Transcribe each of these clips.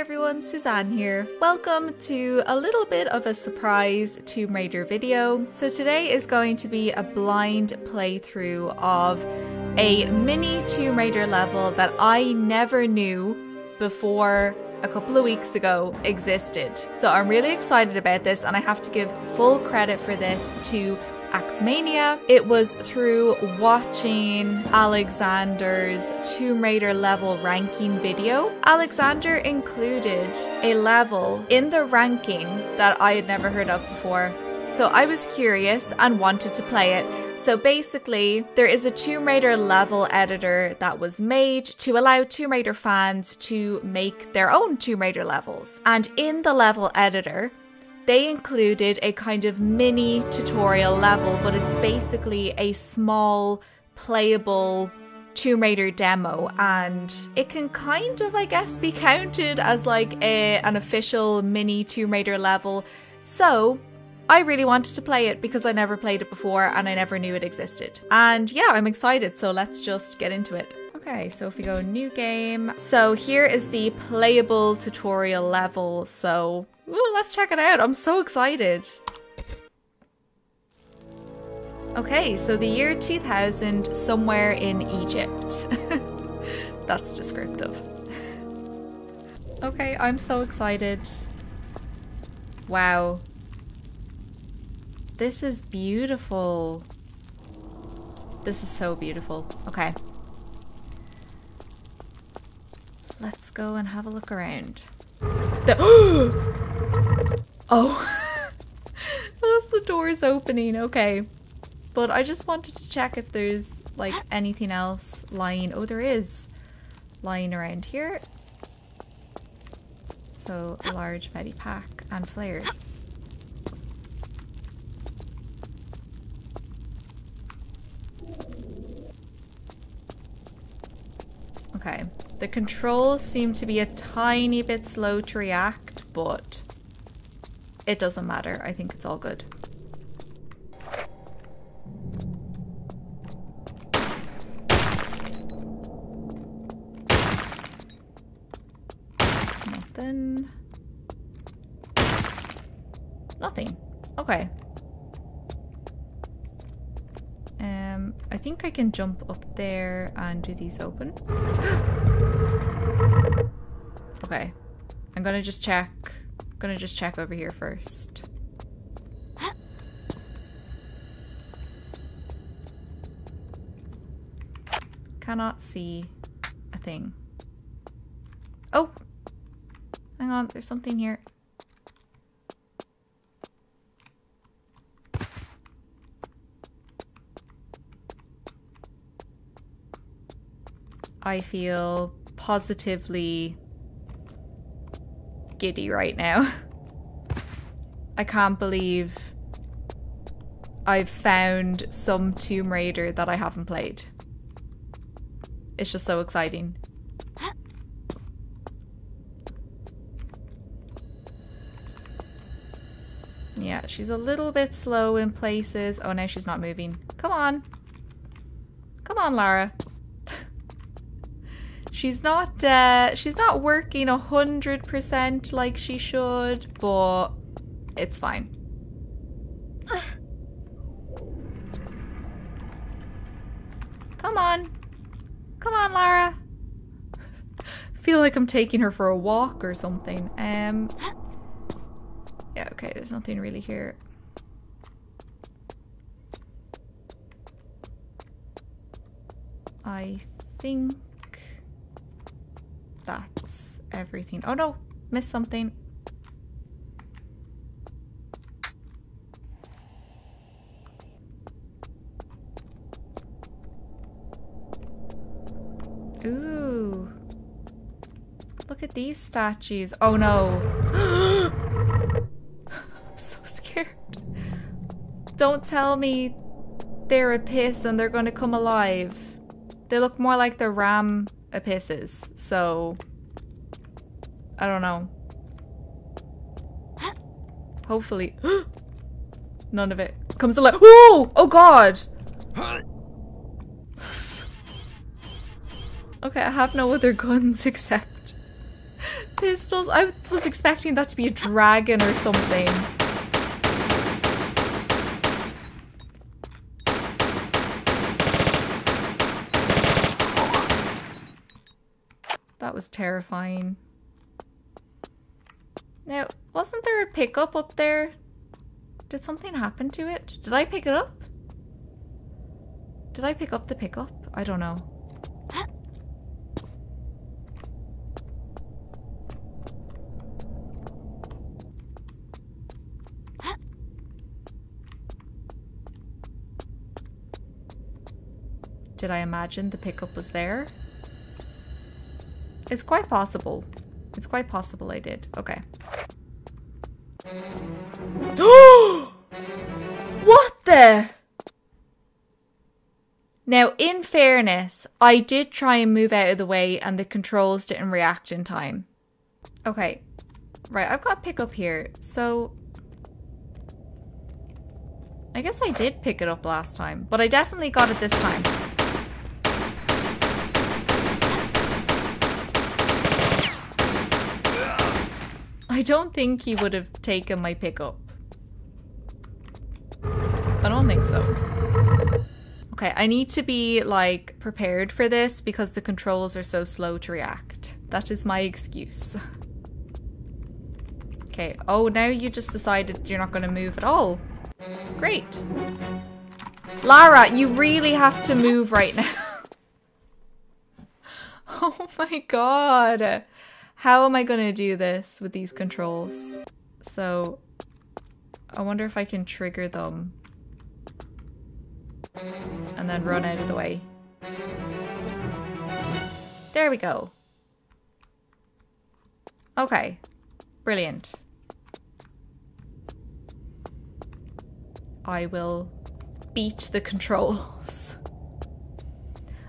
everyone, Suzanne here. Welcome to a little bit of a surprise Tomb Raider video. So today is going to be a blind playthrough of a mini Tomb Raider level that I never knew before a couple of weeks ago existed. So I'm really excited about this and I have to give full credit for this to AxMania. It was through watching Alexander's Tomb Raider level ranking video. Alexander included a level in the ranking that I had never heard of before. So I was curious and wanted to play it. So basically, there is a Tomb Raider level editor that was made to allow Tomb Raider fans to make their own Tomb Raider levels. And in the level editor, they included a kind of mini tutorial level, but it's basically a small playable Tomb Raider demo, and it can kind of, I guess, be counted as like a, an official mini Tomb Raider level. So I really wanted to play it because I never played it before and I never knew it existed. And yeah, I'm excited, so let's just get into it. Okay, so if we go new game, so here is the playable tutorial level. So Ooh, let's check it out. I'm so excited. Okay, so the year 2000, somewhere in Egypt. That's descriptive. okay, I'm so excited. Wow. This is beautiful. This is so beautiful. Okay. Let's go and have a look around. The oh. Those the doors opening. Okay. But I just wanted to check if there's like anything else lying. Oh, there is lying around here. So a large medipack and flares. Okay. The controls seem to be a tiny bit slow to react, but it doesn't matter. I think it's all good. Nothing. Nothing. Okay. Um, I think I can jump up there and do these open. okay. I'm gonna just check. I'm gonna just check over here first. Cannot see a thing. Oh! Hang on, there's something here. I feel positively giddy right now. I can't believe I've found some Tomb Raider that I haven't played. It's just so exciting. Yeah, she's a little bit slow in places. Oh, now she's not moving. Come on. Come on, Lara she's not uh, she's not working a hundred percent like she should, but it's fine. Come on. Come on, Lara. feel like I'm taking her for a walk or something. Um Yeah, okay, there's nothing really here. I think everything. Oh no, missed something. Ooh. Look at these statues. Oh no. I'm so scared. Don't tell me they're a piss and they're gonna come alive. They look more like the ram abysses, so I don't know. Hopefully, none of it comes alive. Ooh! Oh god! Okay, I have no other guns except pistols. I was expecting that to be a dragon or something. That was terrifying. Now, wasn't there a pickup up there? Did something happen to it? Did I pick it up? Did I pick up the pickup? I don't know. Did I imagine the pickup was there? It's quite possible. It's quite possible I did. Okay. Now, in fairness, I did try and move out of the way and the controls didn't react in time. Okay. Right, I've got pick up here. So, I guess I did pick it up last time, but I definitely got it this time. I don't think he would have taken my pickup. I don't think so. Okay, I need to be like prepared for this because the controls are so slow to react. That is my excuse. Okay, oh now you just decided you're not going to move at all. Great. Lara, you really have to move right now. oh my god. How am I going to do this with these controls? So, I wonder if I can trigger them. And then run out of the way. There we go. Okay. Brilliant. I will beat the controls.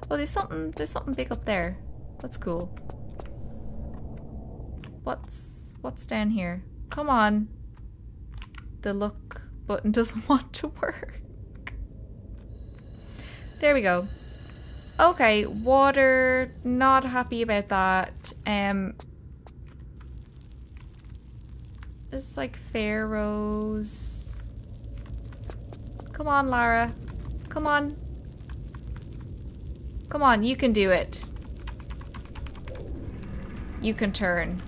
Oh, there's something, there's something big up there. That's cool. What's what's down here? Come on. The look button doesn't want to work. There we go. Okay, water. Not happy about that. Um, it's like pharaohs. Come on, Lara. Come on. Come on, you can do it. You can turn.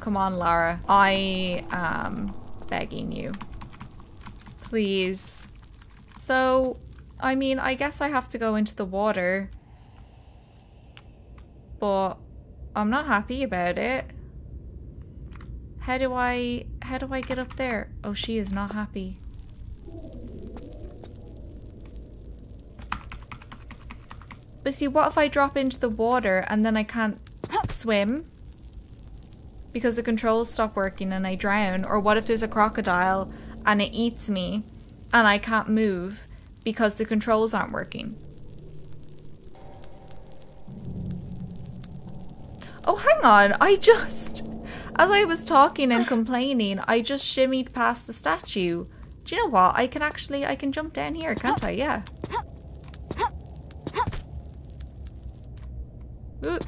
Come on, Lara. I am begging you. Please. So, I mean, I guess I have to go into the water. But I'm not happy about it. How do I how do I get up there? Oh, she is not happy. But see, what if I drop into the water and then I can't swim? because the controls stop working and I drown? Or what if there's a crocodile and it eats me and I can't move because the controls aren't working? Oh, hang on. I just, as I was talking and complaining, I just shimmied past the statue. Do you know what? I can actually, I can jump down here, can't I? Yeah. Ooh.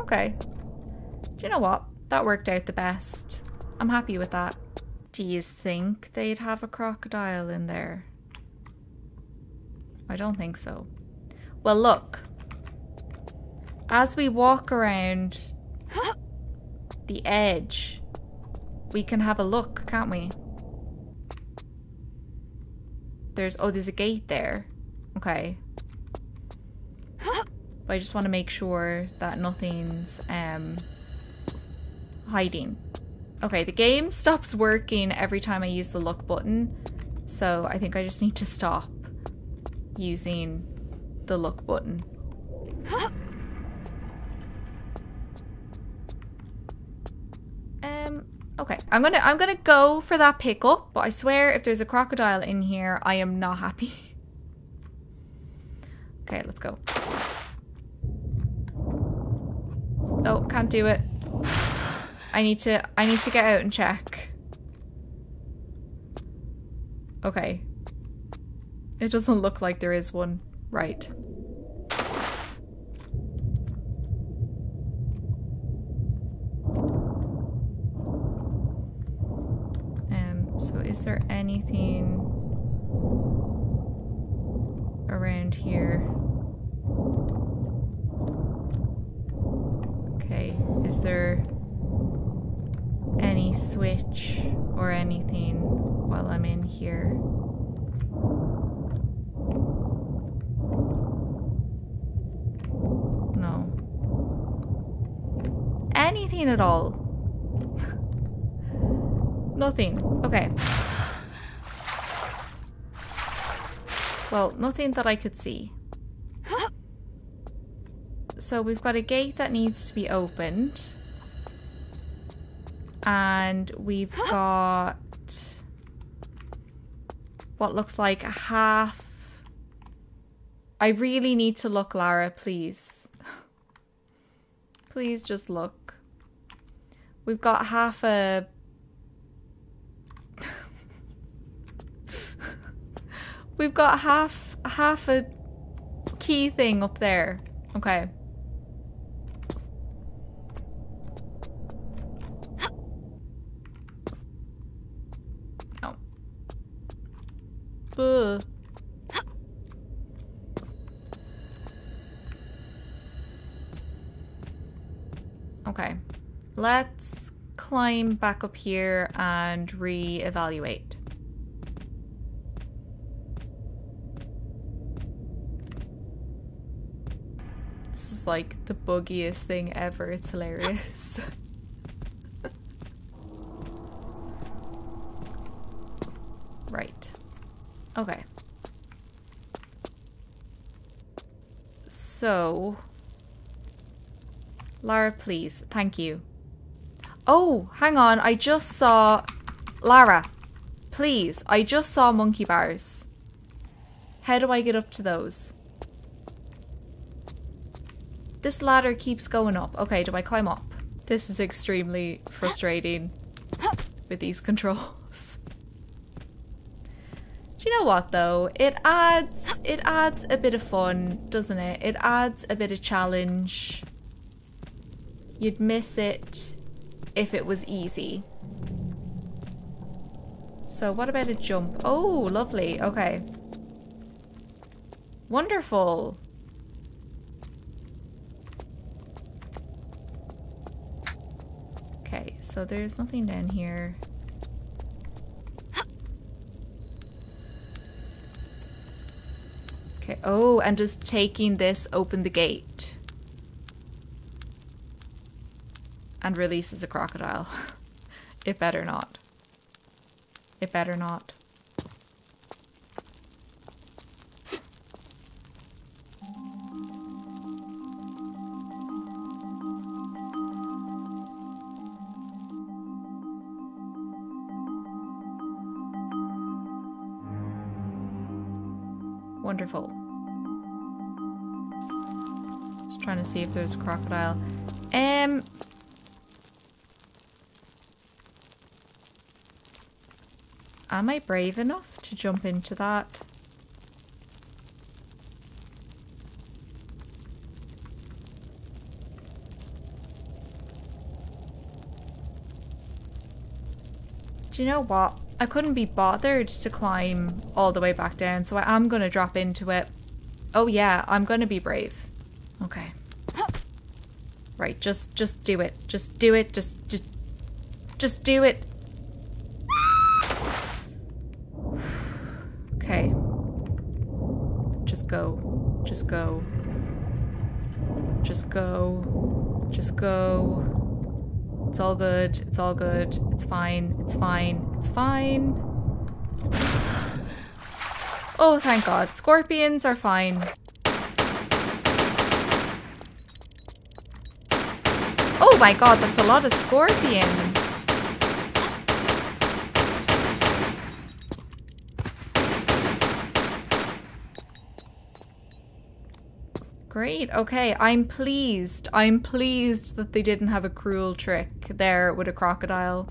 Okay. Do you know what? That worked out the best. I'm happy with that. Do you think they'd have a crocodile in there? I don't think so. Well, look. As we walk around the edge, we can have a look, can't we? There's, oh, there's a gate there. Okay. But I just want to make sure that nothing's, um, hiding. Okay, the game stops working every time I use the look button. So I think I just need to stop using the look button. Um, okay. I'm gonna I'm gonna go for that pickup, but I swear if there's a crocodile in here, I am not happy. okay, let's go. Oh, can't do it. I need to I need to get out and check. Okay. It doesn't look like there is one. Right. Um, so is there anything around here? Okay, is there any switch or anything while I'm in here? No. Anything at all? Nothing. Okay. Well, nothing that I could see. So we've got a gate that needs to be opened. And we've got what looks like a half. I really need to look, Lara, please. please just look. We've got half a We've got half half a key thing up there. Okay. Oh. Okay. Let's climb back up here and re-evaluate. This is like the buggiest thing ever. It's hilarious. right. Okay. So, Lara, please. Thank you. Oh, hang on. I just saw... Lara, please. I just saw monkey bars. How do I get up to those? This ladder keeps going up. Okay, do I climb up? This is extremely frustrating with these controls. Do you know what though? It adds it adds a bit of fun, doesn't it? It adds a bit of challenge. You'd miss it if it was easy. So what about a jump? Oh, lovely. Okay. Wonderful. Okay, so there's nothing down here. Oh, and just taking this open the gate. And releases a crocodile. it better not. It better not. Wonderful. Trying to see if there's a crocodile. Um. Am I brave enough to jump into that? Do you know what? I couldn't be bothered to climb all the way back down, so I am going to drop into it. Oh yeah, I'm going to be brave. Right, just just do it. Just do it. Just just just do it. Okay. Just go. Just go. Just go. Just go. It's all good. It's all good. It's fine. It's fine. It's fine. Oh, thank God. Scorpions are fine. My god, that's a lot of scorpions. Great. Okay, I'm pleased. I'm pleased that they didn't have a cruel trick there with a crocodile.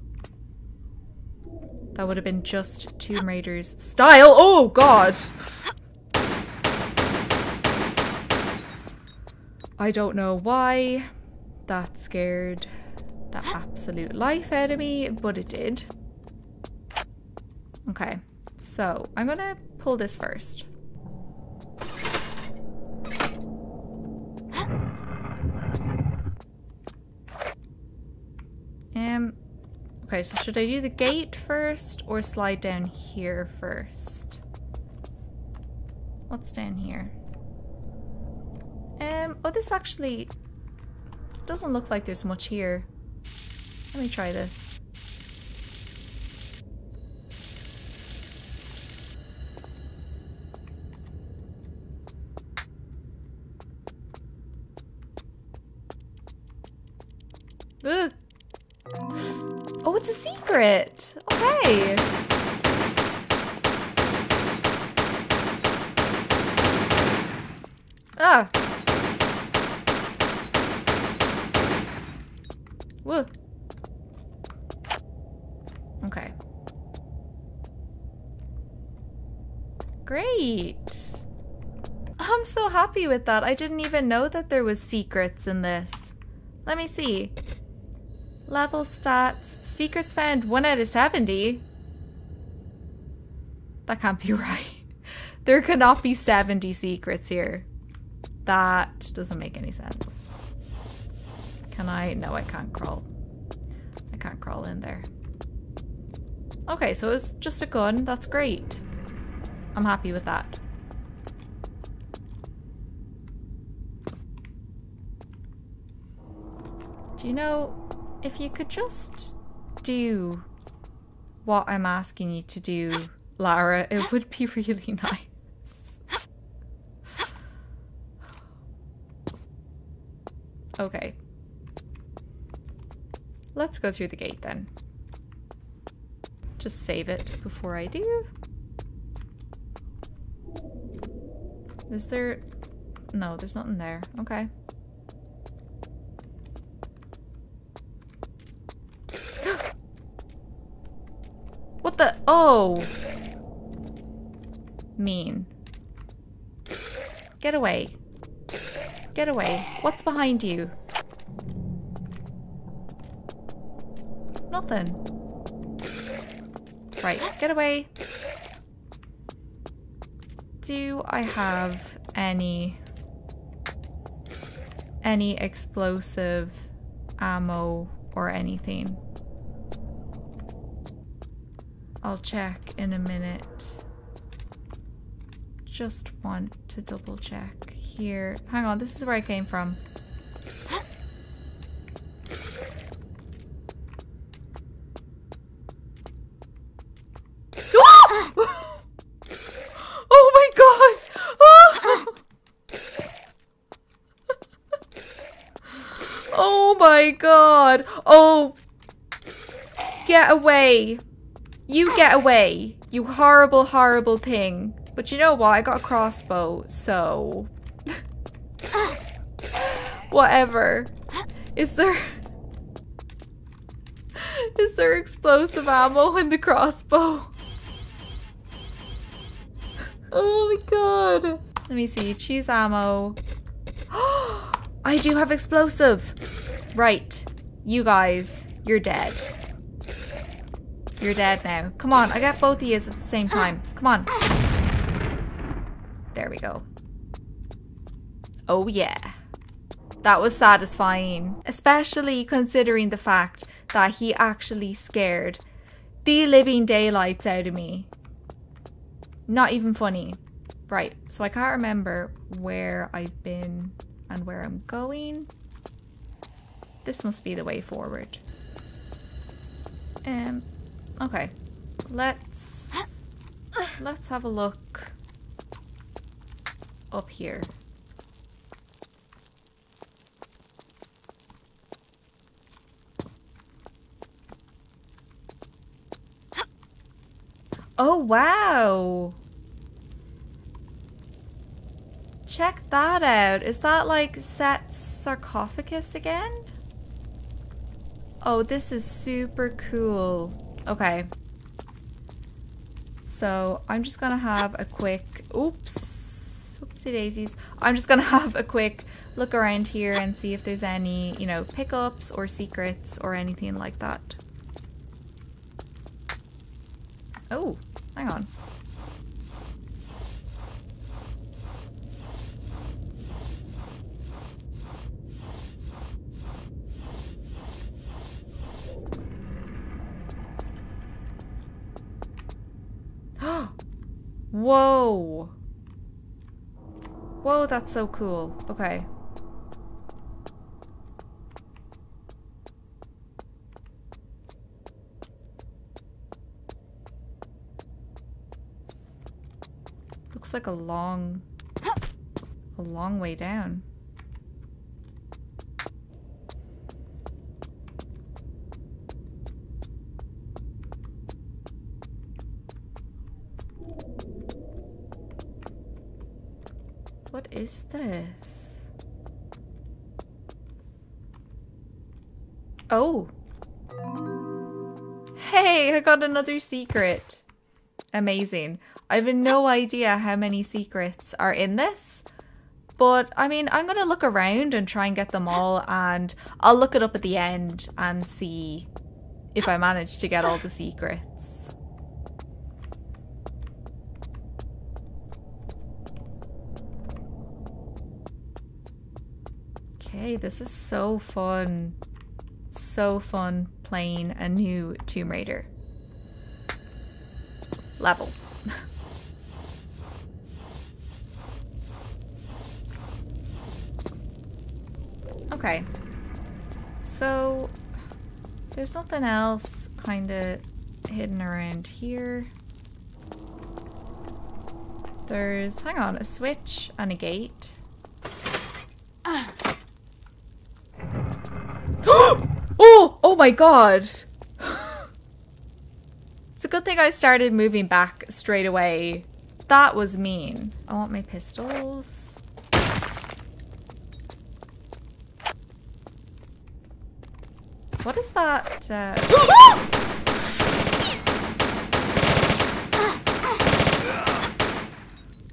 That would have been just Tomb Raider's style. Oh, God. I don't know why that scared the absolute life out of me, but it did. Okay, so I'm gonna pull this first. Um, okay, so should I do the gate first or slide down here first? What's down here? Um, oh, this actually doesn't look like there's much here. Let me try this. Okay. Great. I'm so happy with that. I didn't even know that there was secrets in this. Let me see. Level stats. Secrets found 1 out of 70. That can't be right. There cannot be 70 secrets here. That doesn't make any sense. Can I? No, I can't crawl. I can't crawl in there. Okay, so it's just a gun. That's great. I'm happy with that. Do you know if you could just do what I'm asking you to do, Lara, it would be really nice. Okay. Let's go through the gate then. Just save it before I do. Is there... No, there's nothing there. Okay. What the? Oh. Mean. Get away. Get away. What's behind you? Nothing. Right, get away. Do I have any any explosive ammo or anything? I'll check in a minute. Just want to double check here. Hang on, this is where I came from. oh my god! oh my god! Oh! Get away! You get away, you horrible, horrible thing. But you know what? I got a crossbow, so... Whatever. Is there... Is there explosive ammo in the crossbow? Oh my god. Let me see. Choose ammo. I do have explosive. Right. You guys, you're dead. You're dead now. Come on, I got both of you at the same time. Come on. There we go. Oh yeah. That was satisfying. Especially considering the fact that he actually scared the living daylights out of me. Not even funny. Right, so I can't remember where I've been and where I'm going. This must be the way forward. Um, Okay. Let's let's have a look up here. Oh, wow. Check that out. Is that like Set's sarcophagus again? Oh, this is super cool. Okay. So I'm just gonna have a quick, oops, whoopsie daisies. I'm just gonna have a quick look around here and see if there's any, you know, pickups or secrets or anything like that. Oh, Hang on. Whoa! Whoa, that's so cool. Okay. Looks like a long, a long way down. Got another secret. Amazing. I have no idea how many secrets are in this. But, I mean, I'm going to look around and try and get them all. And I'll look it up at the end and see if I manage to get all the secrets. Okay, this is so fun. So fun playing a new Tomb Raider. Level. okay. So, there's nothing else kind of hidden around here. There's, hang on, a switch and a gate. oh! Oh my god! Thing I started moving back straight away. That was mean. I want my pistols. What is that? Uh...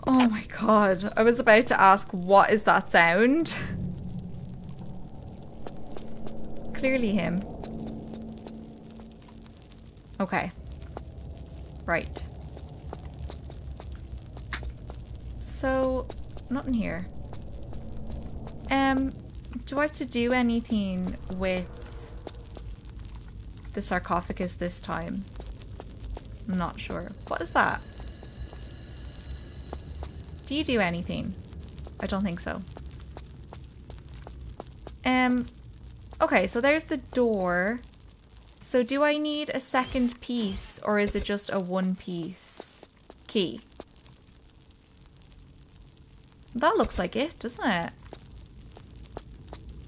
oh my god. I was about to ask, what is that sound? Clearly him. Okay. Right. So, not in here. Um, do I have to do anything with the sarcophagus this time? I'm not sure. What is that? Do you do anything? I don't think so. Um, okay, so there's the door. So do I need a second piece or is it just a one piece key? That looks like it, doesn't it?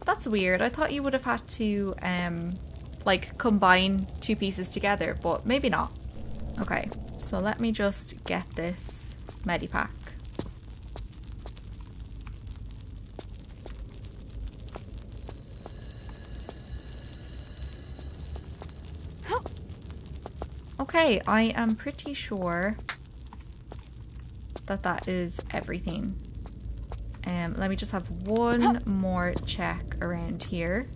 That's weird. I thought you would have had to, um, like, combine two pieces together, but maybe not. Okay, so let me just get this Medipack. Okay, I am pretty sure that that is everything. Um, let me just have one more check around here.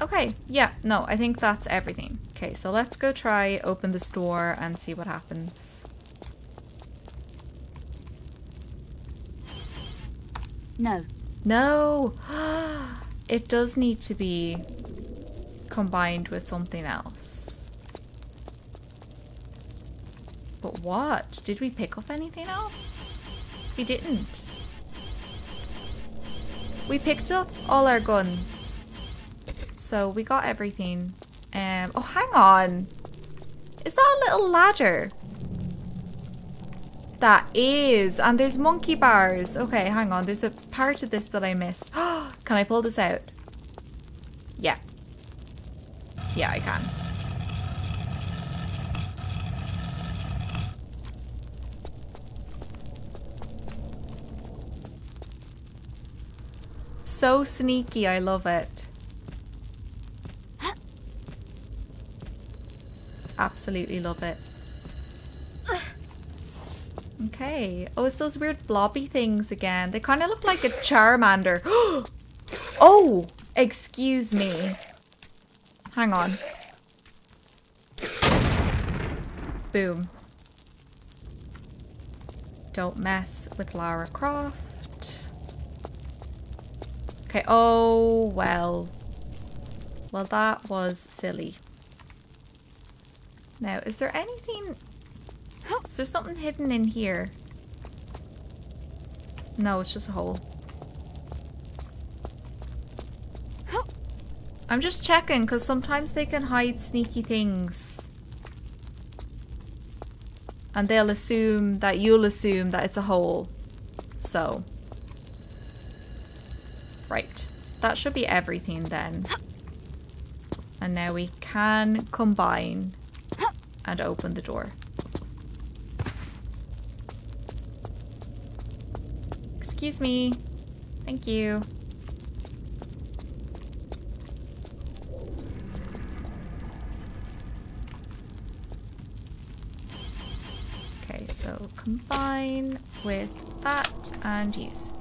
Okay, yeah, no, I think that's everything. Okay, so let's go try open the store and see what happens. No. No! it does need to be combined with something else. But what? Did we pick up anything else? We didn't. We picked up all our guns. So we got everything. Um, oh, hang on. Is that a little ladder? That is. And there's monkey bars. Okay, hang on. There's a part of this that I missed. can I pull this out? Yeah. Yeah, I can. So sneaky, I love it. Absolutely love it. Okay. Oh, it's those weird blobby things again. They kind of look like a Charmander. oh! Excuse me. Hang on. Boom. Don't mess with Lara Croft. Okay, oh well. Well, that was silly. Now, is there anything... Is there something hidden in here? No, it's just a hole. I'm just checking because sometimes they can hide sneaky things. And they'll assume that you'll assume that it's a hole. So. Right. That should be everything then. And now we can combine and open the door. Excuse me. Thank you. Okay, so combine with that and use.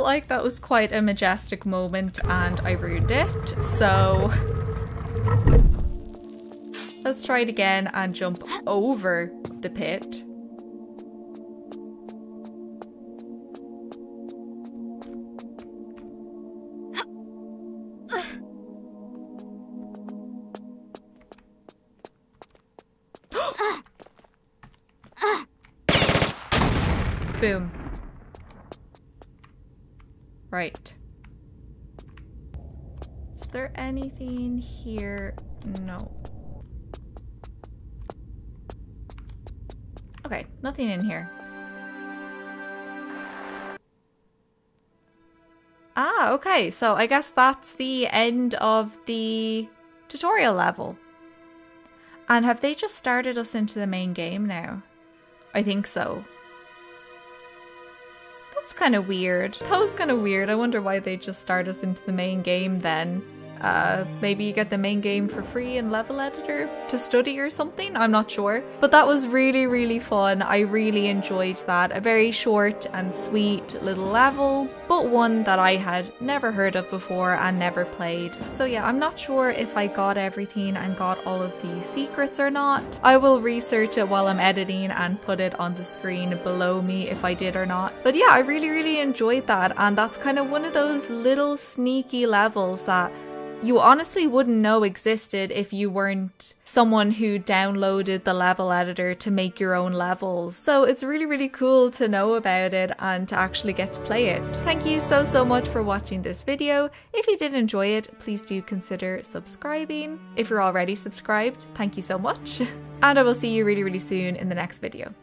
Felt like that was quite a majestic moment and I ruined it, so let's try it again and jump over the pit. Boom. Right. Is there anything here? No. Okay, nothing in here. Ah, okay, so I guess that's the end of the tutorial level. And have they just started us into the main game now? I think so. Kind of weird. That was kind of weird. I wonder why they just start us into the main game then. Uh, maybe you get the main game for free in level editor to study or something? I'm not sure. But that was really really fun. I really enjoyed that. A very short and sweet little level but one that i had never heard of before and never played. So yeah i'm not sure if i got everything and got all of the secrets or not. I will research it while i'm editing and put it on the screen below me if i did or not. But yeah i really really enjoyed that. And that's kind of one of those little sneaky levels that you honestly wouldn't know existed if you weren't someone who downloaded the level editor to make your own levels. So it's really, really cool to know about it and to actually get to play it. Thank you so, so much for watching this video. If you did enjoy it, please do consider subscribing. If you're already subscribed, thank you so much. And I will see you really, really soon in the next video.